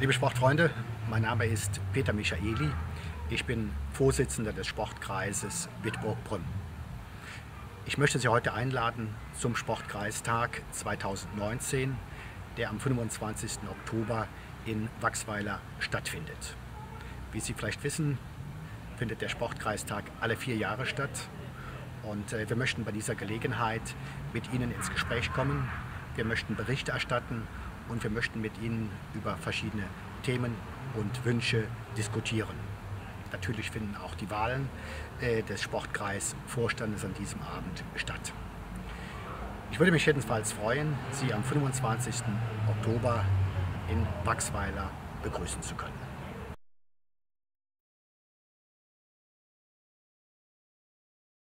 Liebe Sportfreunde, mein Name ist Peter Michaeli. Ich bin Vorsitzender des Sportkreises Wittburg-Brünn. Ich möchte Sie heute einladen zum Sportkreistag 2019, der am 25. Oktober in Wachsweiler stattfindet. Wie Sie vielleicht wissen, findet der Sportkreistag alle vier Jahre statt. Und äh, wir möchten bei dieser Gelegenheit mit Ihnen ins Gespräch kommen. Wir möchten Berichte erstatten und wir möchten mit Ihnen über verschiedene Themen und Wünsche diskutieren. Natürlich finden auch die Wahlen äh, des Sportkreisvorstandes an diesem Abend statt. Ich würde mich jedenfalls freuen, Sie am 25. Oktober in Wachsweiler begrüßen zu können.